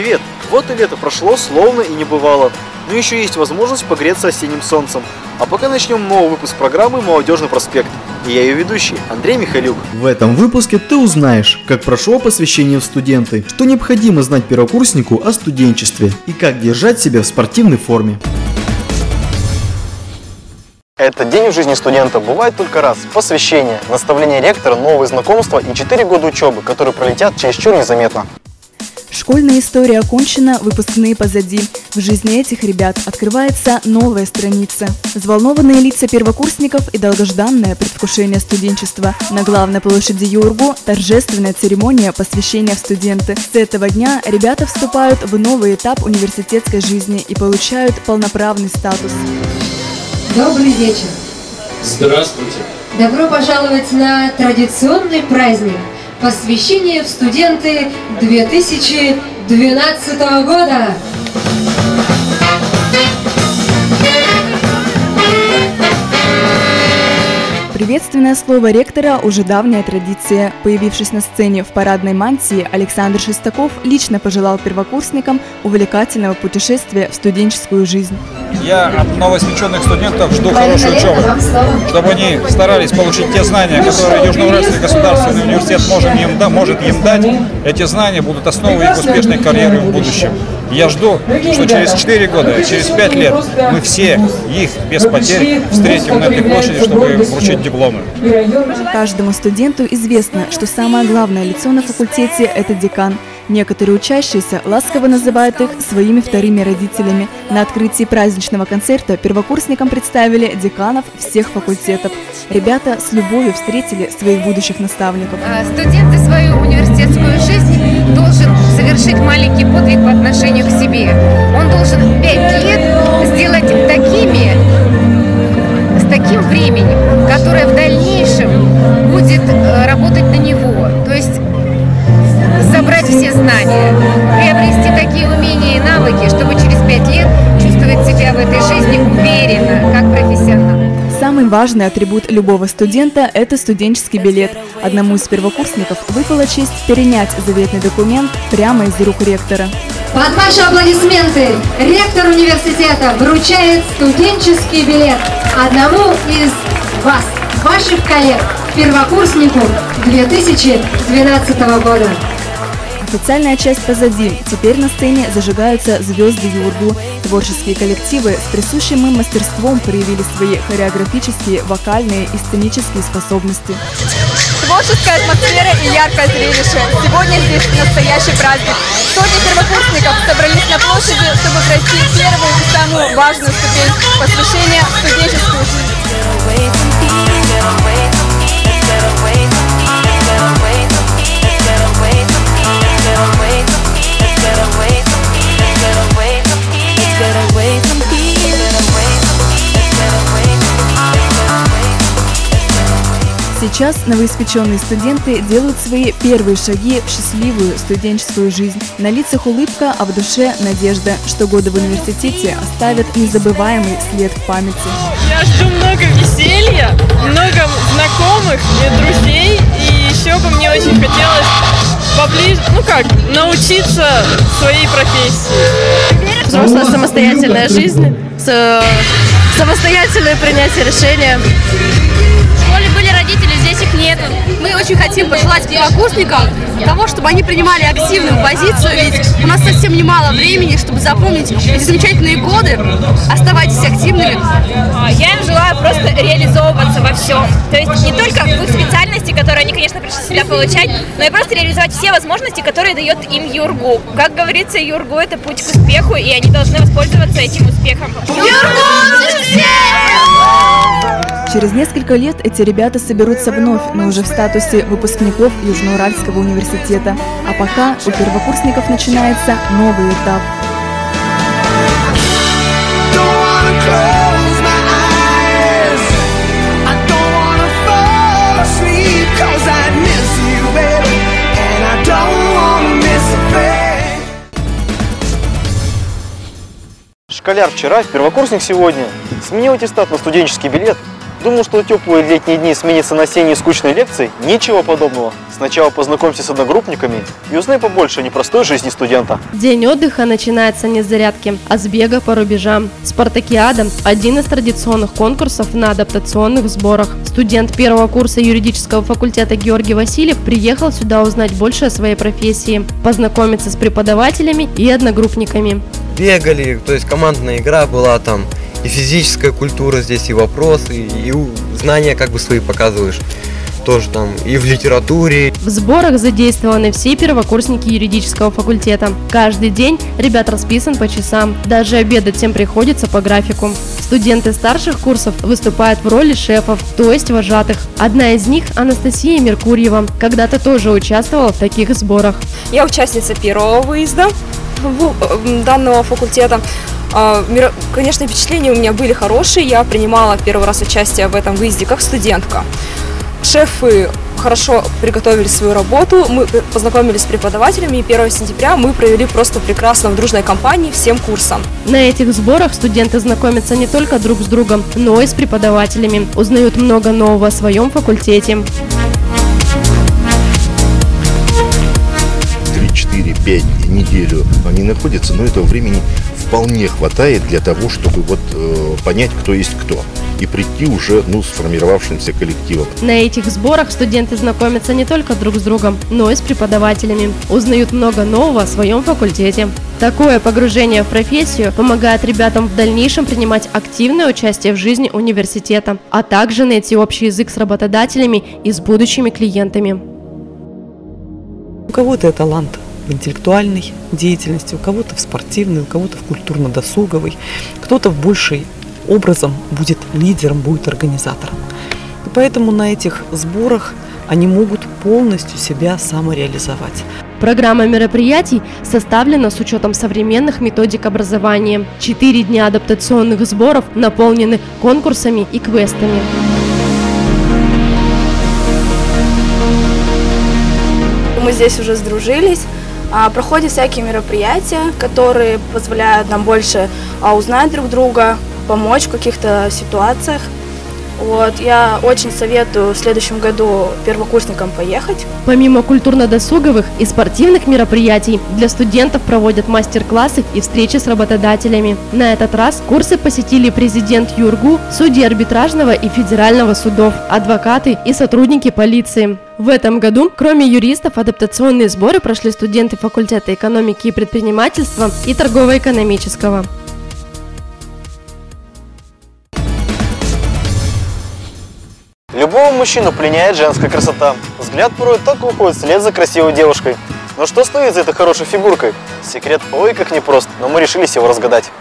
Привет! Вот и лето прошло, словно и не бывало. Но еще есть возможность погреться осенним солнцем. А пока начнем новый выпуск программы «Молодежный проспект». И я ее ведущий, Андрей Михалюк. В этом выпуске ты узнаешь, как прошло посвящение в студенты, что необходимо знать первокурснику о студенчестве и как держать себя в спортивной форме. Этот день в жизни студента бывает только раз. Посвящение, наставление ректора, новые знакомства и 4 года учебы, которые пролетят чересчур незаметно. Школьная история окончена, выпускные позади. В жизни этих ребят открывается новая страница. Взволнованные лица первокурсников и долгожданное предвкушение студенчества. На главной площади Юргу торжественная церемония посвящения в студенты. С этого дня ребята вступают в новый этап университетской жизни и получают полноправный статус. Добрый вечер. Здравствуйте. Добро пожаловать на традиционный праздник – посвящение в студенты 2012 года. Приветственное слово ректора уже давняя традиция. Появившись на сцене в парадной мантии, Александр Шестаков лично пожелал первокурсникам увлекательного путешествия в студенческую жизнь. Я от новоиспеченных студентов жду хорошей учебы, чтобы они старались получить те знания, которые Южноуральский государственный университет может им, да, может им дать. Эти знания будут основой их успешной карьеры в будущем. Я жду, что через 4 года, через 5 лет мы все их без потерь встретим на этой площади, чтобы вручить дипломы. Каждому студенту известно, что самое главное лицо на факультете – это декан. Некоторые учащиеся ласково называют их своими вторыми родителями. На открытии праздничного концерта первокурсникам представили деканов всех факультетов. Ребята с любовью встретили своих будущих наставников. А, Студент за свою университетскую жизнь должен совершить маленький подвиг по отношению к себе. Он должен пять лет сделать такими, с таким временем, которое в дальнейшем будет э, работать на него. То есть собрать все знания, приобрести такие умения и навыки, чтобы через пять лет чувствовать себя в этой жизни. Важный атрибут любого студента – это студенческий билет. Одному из первокурсников выпала честь перенять заветный документ прямо из рук ректора. Под ваши аплодисменты ректор университета вручает студенческий билет одному из вас, ваших коллег, первокурснику 2012 года. Официальная часть позади. Теперь на сцене зажигаются звезды Юргу. Творческие коллективы с присущим им мастерством проявили свои хореографические, вокальные и сценические способности. Творческая атмосфера и яркое зрелище. Сегодня здесь настоящий праздник. Сотни первокурсников собрались на площади, чтобы пройти первую и самую важную ступень посвящения студенческую жизнь. Сейчас новоиспеченные студенты делают свои первые шаги в счастливую студенческую жизнь. На лицах улыбка, а в душе надежда, что годы в университете оставят незабываемый след в памяти. Я жду много веселья, много знакомых и друзей, и еще бы мне очень хотелось поближе, ну как, научиться своей профессии. Взрослая самостоятельная жизнь, с- самостоятельное принятие решения. В школе были родители, здесь их нет. Мы очень хотим пожелать первокурсникам того, чтобы они принимали активную позицию, ведь у нас совсем немало времени, чтобы запомнить эти замечательные годы. Оставайтесь активными. А, Я им желаю просто реализовываться во всем. То есть не только в их специальности, которые они, конечно, пришли сюда получать, но и просто реализовать все возможности, которые дает им Юргу. Как говорится, Юргу – это путь к успеху, и они должны воспользоваться этим успехом. Через несколько лет эти ребята соберутся вновь, но уже в статусе выпускников Южноуральского университета. А пока у первокурсников начинается новый этап. Школяр вчера, первокурсник сегодня. Сменил аттестат на студенческий билет. Думал, что теплые летние дни сменятся на осенние скучной лекцией? Ничего подобного. Сначала познакомься с одногруппниками и узнай побольше о непростой жизни студента. День отдыха начинается не с зарядки, а с бега по рубежам. Спартакиада – один из традиционных конкурсов на адаптационных сборах. Студент первого курса юридического факультета Георгий Васильев приехал сюда узнать больше о своей профессии, познакомиться с преподавателями и одногруппниками. Бегали, то есть командная игра была там, и физическая культура здесь, и вопросы, и знания как бы свои показываешь тоже там и в литературе. В сборах задействованы все первокурсники юридического факультета. Каждый день ребят расписан по часам. Даже обедать всем приходится по графику. Студенты старших курсов выступают в роли шефов, то есть вожатых. Одна из них Анастасия Меркурьева. Когда-то тоже участвовала в таких сборах. Я участница первого выезда данного факультета. А, конечно, впечатления у меня были хорошие. Я принимала первый раз участие в этом выезде как студентка. Шефы хорошо приготовили свою работу, мы познакомились с преподавателями, и 1 сентября мы провели просто прекрасно в дружной компании всем курсом. На этих сборах студенты знакомятся не только друг с другом, но и с преподавателями, узнают много нового о своем факультете. 3-4-5 неделю они находятся, но этого времени вполне хватает для того, чтобы вот э, понять, кто есть кто и прийти уже ну, сформировавшимся коллективом. На этих сборах студенты знакомятся не только друг с другом, но и с преподавателями, узнают много нового о своем факультете. Такое погружение в профессию помогает ребятам в дальнейшем принимать активное участие в жизни университета, а также найти общий язык с работодателями и с будущими клиентами. У кого-то это талант в интеллектуальной деятельности, у кого-то в спортивной, у кого-то в культурно-досуговой, кто-то в большей образом будет лидером, будет организатором. И поэтому на этих сборах они могут полностью себя самореализовать. Программа мероприятий составлена с учетом современных методик образования. Четыре дня адаптационных сборов наполнены конкурсами и квестами. Мы здесь уже сдружились, проходят всякие мероприятия, которые позволяют нам больше а, узнать друг друга, помочь в каких-то ситуациях. Вот, я очень советую в следующем году первокурсникам поехать. Помимо культурно-досуговых и спортивных мероприятий, для студентов проводят мастер-классы и встречи с работодателями. На этот раз курсы посетили президент Юргу, судьи арбитражного и федерального судов, адвокаты и сотрудники полиции. В этом году, кроме юристов, адаптационные сборы прошли студенты факультета экономики и предпринимательства и торгово-экономического. Любого мужчину пленяет женская красота. Взгляд порой так уходит вслед за красивой девушкой. Но что стоит за этой хорошей фигуркой? Секрет ой как непрост, но мы решились его разгадать.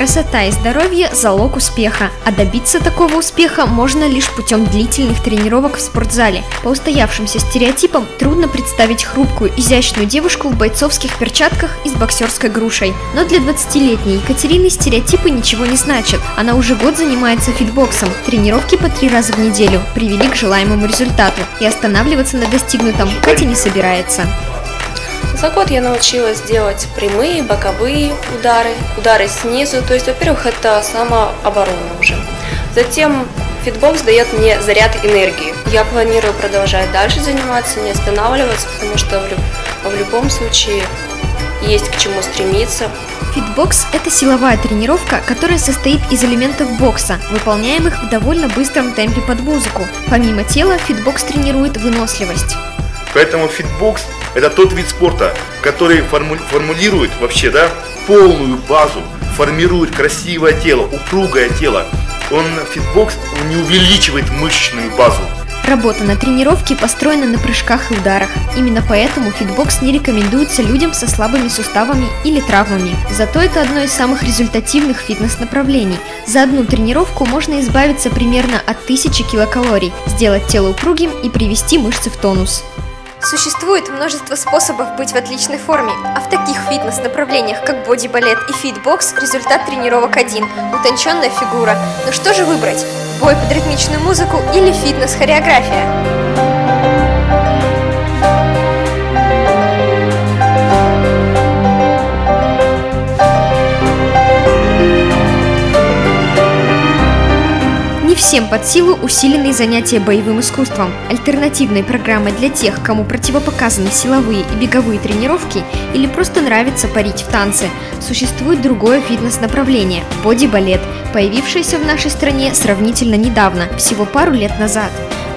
Красота и здоровье – залог успеха, а добиться такого успеха можно лишь путем длительных тренировок в спортзале. По устоявшимся стереотипам трудно представить хрупкую, изящную девушку в бойцовских перчатках и с боксерской грушей. Но для 20-летней Екатерины стереотипы ничего не значат. Она уже год занимается фитбоксом. Тренировки по три раза в неделю привели к желаемому результату, и останавливаться на достигнутом Катя не собирается. За год я научилась делать прямые, боковые удары, удары снизу. То есть, во-первых, это самооборона уже. Затем фитбокс дает мне заряд энергии. Я планирую продолжать дальше заниматься, не останавливаться, потому что в, в любом случае есть к чему стремиться. Фитбокс – это силовая тренировка, которая состоит из элементов бокса, выполняемых в довольно быстром темпе под музыку. Помимо тела, фитбокс тренирует выносливость. Поэтому фитбокс – это тот вид спорта, который форму, формулирует вообще да, полную базу, формирует красивое тело, упругое тело. Он, фитбокс, не увеличивает мышечную базу. Работа на тренировке построена на прыжках и ударах. Именно поэтому фитбокс не рекомендуется людям со слабыми суставами или травмами. Зато это одно из самых результативных фитнес-направлений. За одну тренировку можно избавиться примерно от 1000 килокалорий, сделать тело упругим и привести мышцы в тонус. Существует множество способов быть в отличной форме, а в таких фитнес-направлениях, как боди-балет и фитбокс, результат тренировок один – утонченная фигура. Но что же выбрать? Бой под ритмичную музыку или фитнес-хореография? Всем под силу усиленные занятия боевым искусством. Альтернативной программой для тех, кому противопоказаны силовые и беговые тренировки или просто нравится парить в танце, существует другое фитнес-направление – боди-балет, появившееся в нашей стране сравнительно недавно, всего пару лет назад.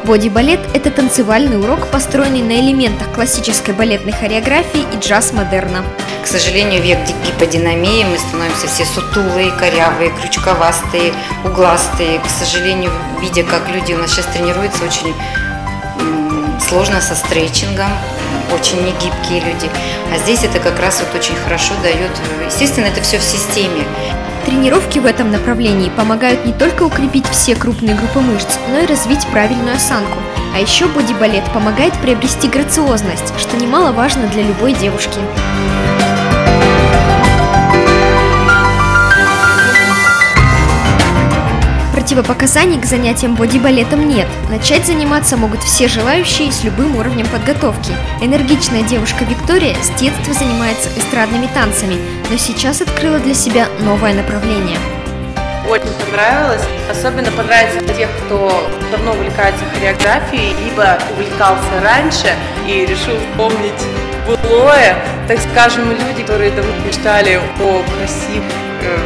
Боди-балет – это танцевальный урок, построенный на элементах классической балетной хореографии и джаз-модерна. К сожалению, век гиподинамии, мы становимся все сутулые, корявые, крючковастые, угластые. К сожалению, видя, как люди у нас сейчас тренируются, очень сложно со стретчингом, очень негибкие люди. А здесь это как раз вот очень хорошо дает, естественно, это все в системе. Тренировки в этом направлении помогают не только укрепить все крупные группы мышц, но и развить правильную осанку. А еще бодибалет помогает приобрести грациозность, что немаловажно для любой девушки. Противопоказаний к занятиям бодибалетом нет. Начать заниматься могут все желающие с любым уровнем подготовки. Энергичная девушка Виктория с детства занимается эстрадными танцами, но сейчас открыла для себя новое направление. Очень понравилось. Особенно понравится тех, кто давно увлекается хореографией, либо увлекался раньше и решил вспомнить былое. Так скажем, люди, которые давно мечтали о красивых э,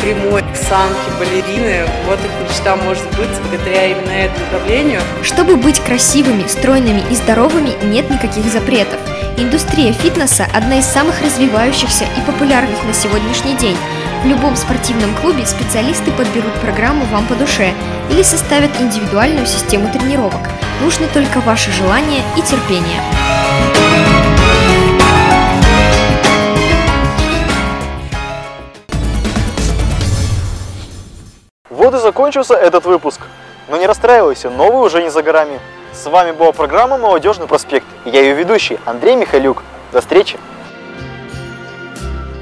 прямой осанки балерины. Вот их мечта может быть благодаря именно этому направлению. Чтобы быть красивыми, стройными и здоровыми, нет никаких запретов. Индустрия фитнеса – одна из самых развивающихся и популярных на сегодняшний день. В любом спортивном клубе специалисты подберут программу вам по душе или составят индивидуальную систему тренировок. Нужно только ваше желание и терпение. Вот и закончился этот выпуск. Но не расстраивайся, новый уже не за горами. С вами была программа «Молодежный проспект». Я ее ведущий Андрей Михалюк. До встречи!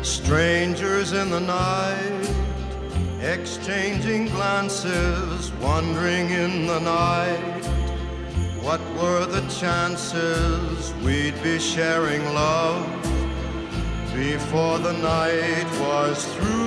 Strangers in the night, exchanging glances, wandering in the night. What were the chances we'd be sharing love before the night was through?